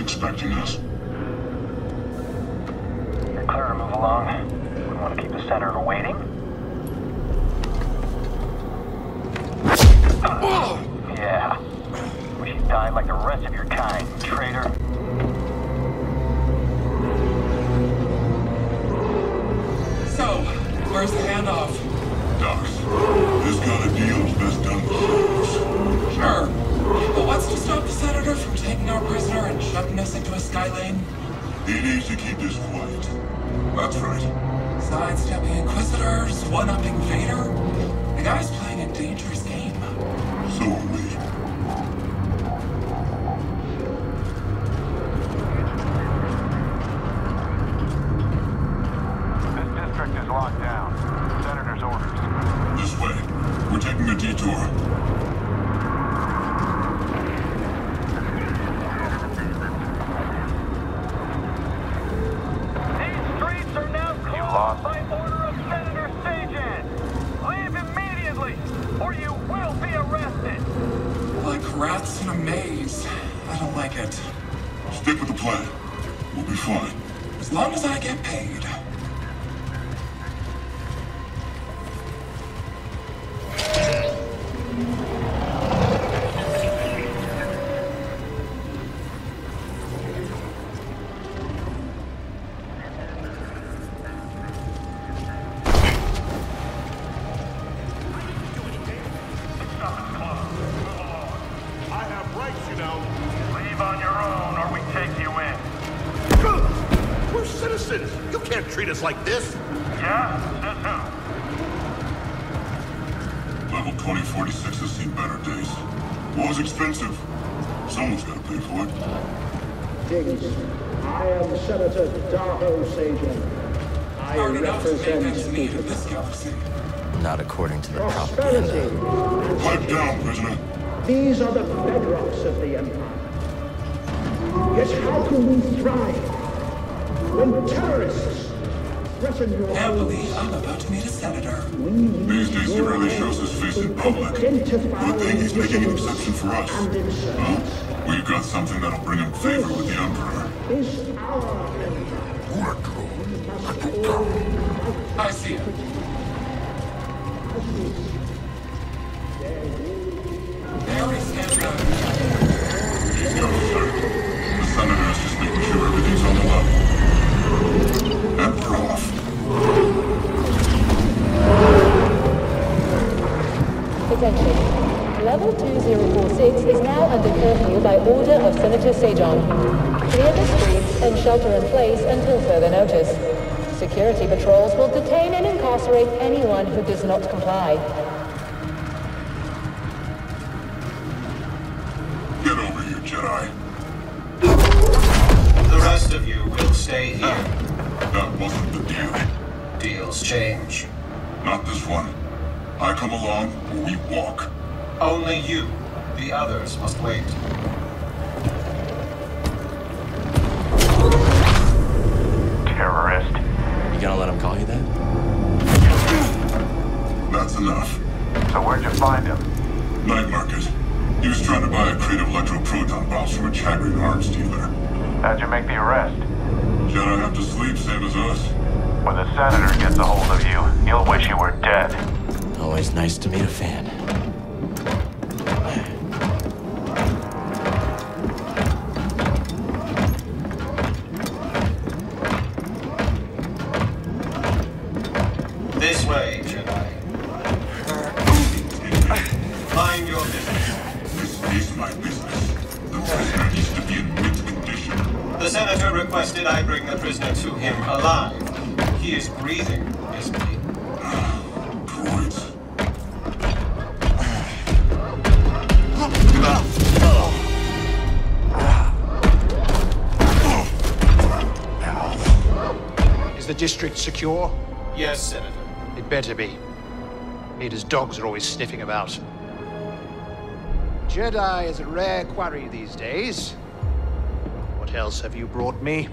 expecting us. He needs to keep this quiet. That's right. Sidestepping Inquisitors, one-upping Vader? The guy's playing a dangerous game. Rats in a maze. I don't like it. Stick with the plan. We'll be fine. As long as I get paid. Citizens. You can't treat us like this. Yeah? Says who? Level 2046 has seen better days. War's expensive. Someone's got to pay for it. Diggs, I am Senator Darho Sejan. I Hard enough to make represent ends meet in the this galaxy. Not according to the prosperity. propaganda. Pipe down, prisoner. These are the bedrocks of the Empire. Yet how can we thrive when terrorists threaten your believe I'm about to meet a senator. These days he rarely shows his face in public. Good thing he's making an exception for us. Huh? We've got something that'll bring him favor with the Emperor. Is our Empire. We must I see it. Of Senator Sejan. Clear the streets and shelter in place until further notice. Security patrols will detain and incarcerate anyone who does not comply. Get over here, Jedi. The rest of you will stay here. That wasn't the deal. Deals change. Not this one. I come along or we walk. Only you. The others must wait. Terrorist. You gonna let him call you that? That's enough. So where'd you find him? Night market. He was trying to buy a crate of electroproton bombs from a Chagrian arms dealer. How'd you make the arrest? Jedi have to sleep, same as us. When the senator gets a hold of you, you'll wish you were dead. Always nice to meet a fan. The district secure? Yes, Senator. It better be. Vader's dogs are always sniffing about. Jedi is a rare quarry these days. What What else have you brought me?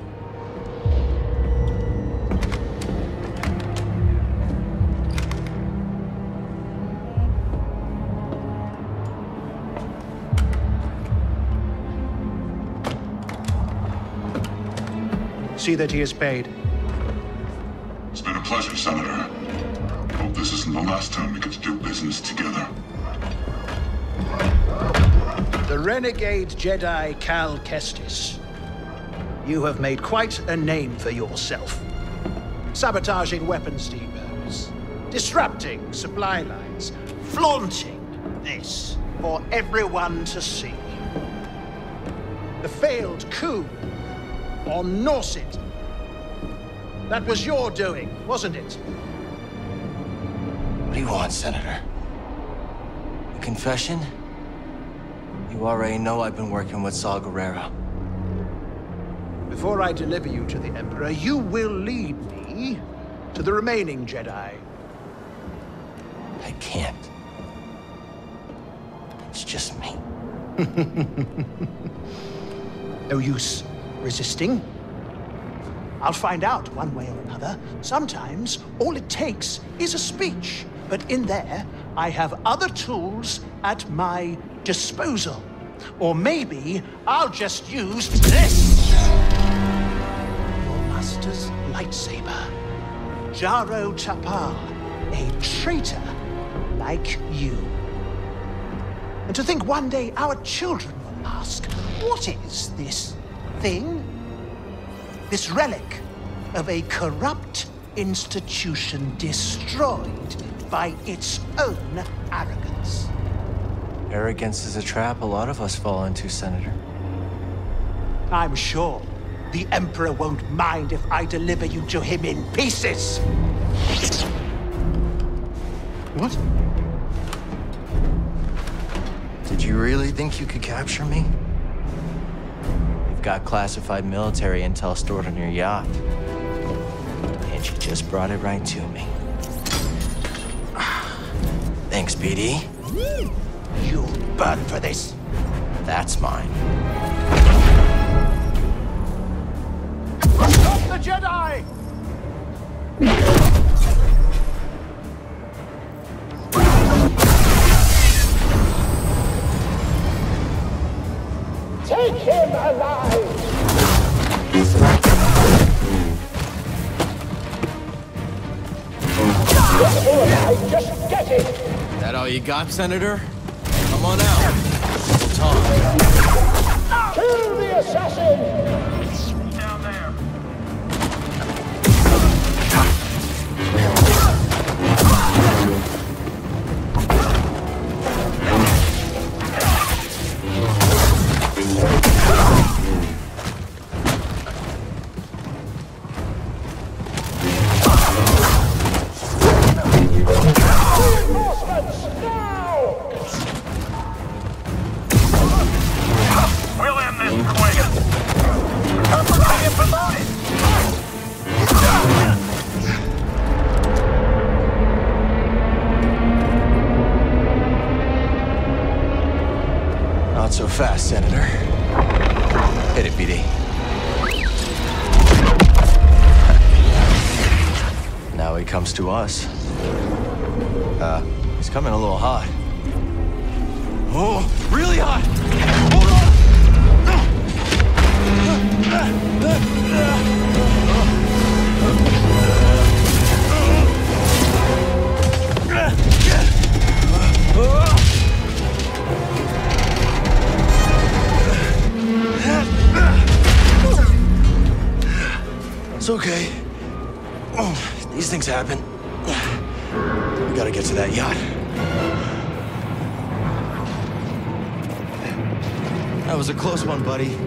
See that he is paid. It's been a pleasure, Senator. Hope this isn't the last time we get to do business together. The renegade Jedi Cal Kestis. You have made quite a name for yourself. Sabotaging weapons depots, disrupting supply lines, flaunting this for everyone to see. The failed coup on Norset. That was your doing, wasn't it? What do you want, Senator? A confession? You already know I've been working with Saw Gerrera. Before I deliver you to the Emperor, you will lead me to the remaining Jedi. I can't. It's just me. No use resisting. I'll find out one way or another. Sometimes all it takes is a speech. But in there, I have other tools at my disposal. Or maybe I'll just use this. Your master's lightsaber. Jaro Tapal, a traitor like you. And to think one day our children will ask, what is this thing? This relic of a corrupt institution destroyed by its own arrogance. Arrogance is a trap a lot of us fall into, Senator. I'm sure the Emperor won't mind if I deliver you to him in pieces. What? Did you really think you could capture me? Got classified military intel stored on your yacht. And you just brought it right to me. Thanks, BD. You'll burn for this. That's mine. Stop the Jedi! Take him alive! Just get it! That all you got, Senator? Come on out. We'll talk. Kill the assassin! Not so fast, Senator. Hit it, BD. Now he comes to us. Uh, he's coming a little hot. Oh, really hot! Hold on! Okay. Oh, these things happen. We gotta get to that yacht. That was a close one, buddy.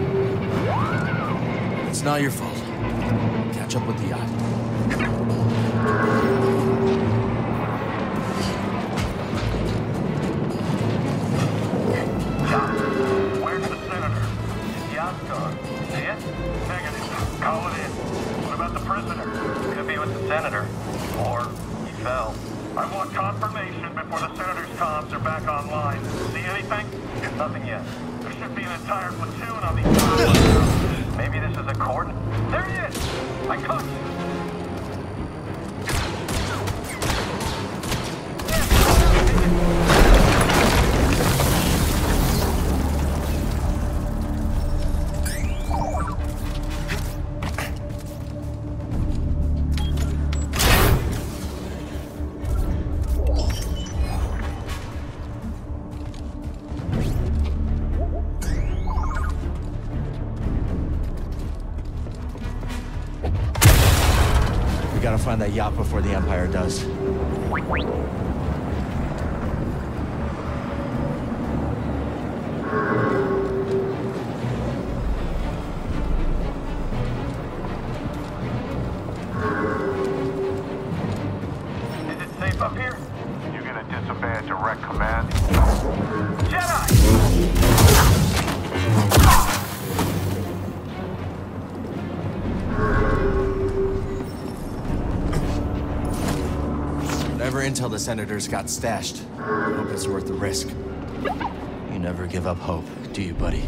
It's not your fault. Catch up with the yacht. Where's the senator? Yacht's gone. See it? Negative. Call it in. Senator. Or he fell. I want confirmation before the senator's comms are back online. See anything? Nothing yet. There should be an entire platoon on these. Maybe this is a coordinate. There he is! I caught you! Find that yacht before the Empire does. Is Whatever intel the senators got stashed, I hope it's worth the risk. You never give up hope, do you, buddy?